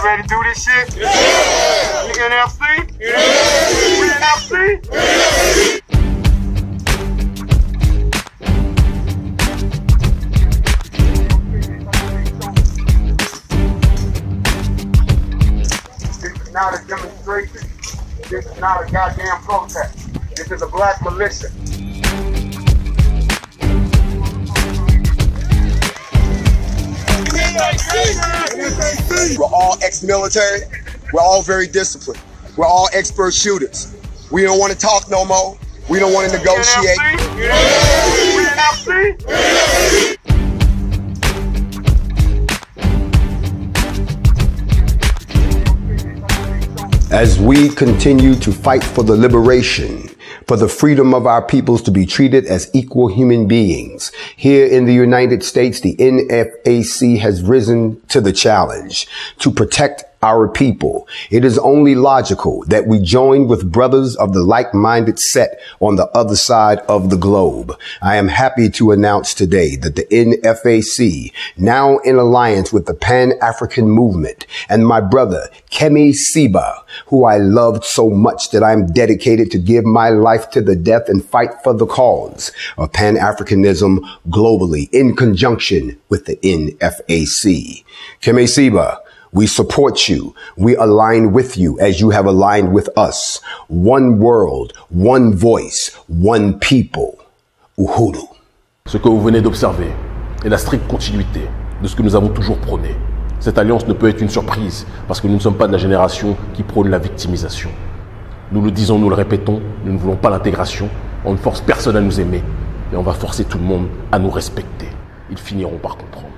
Y'all ready to do this shit? Yeah. We NFC? Yeah. We NFC? This is not a demonstration. This is not a goddamn protest. This is a black militia. We're all ex-military. We're all very disciplined. We're all expert shooters. We don't want to talk no more. We don't want to negotiate. As we continue to fight for the liberation, for the freedom of our peoples to be treated as equal human beings, here in the United States, the NFAC has risen to the challenge to protect our people. It is only logical that we join with brothers of the like-minded set on the other side of the globe. I am happy to announce today that the NFAC, now in alliance with the Pan-African movement and my brother, Kemi Seba, who I loved so much that I'm dedicated to give my life to the death and fight for the cause of Pan-Africanism globally in conjunction with the NFAC. Kemi Seba, we support you. We align with you as you have aligned with us. One world, one voice, one people. Uhuru. Ce que vous venez d'observer est la stricte continuité de ce que nous avons toujours prôné. Cette alliance ne peut être une surprise parce que nous ne sommes pas de la génération qui prône la victimisation. Nous le disons, nous le répétons, nous ne voulons pas l'intégration, on ne force personne à nous aimer, mais on va forcer tout le monde à nous respecter. Ils finiront par comprendre.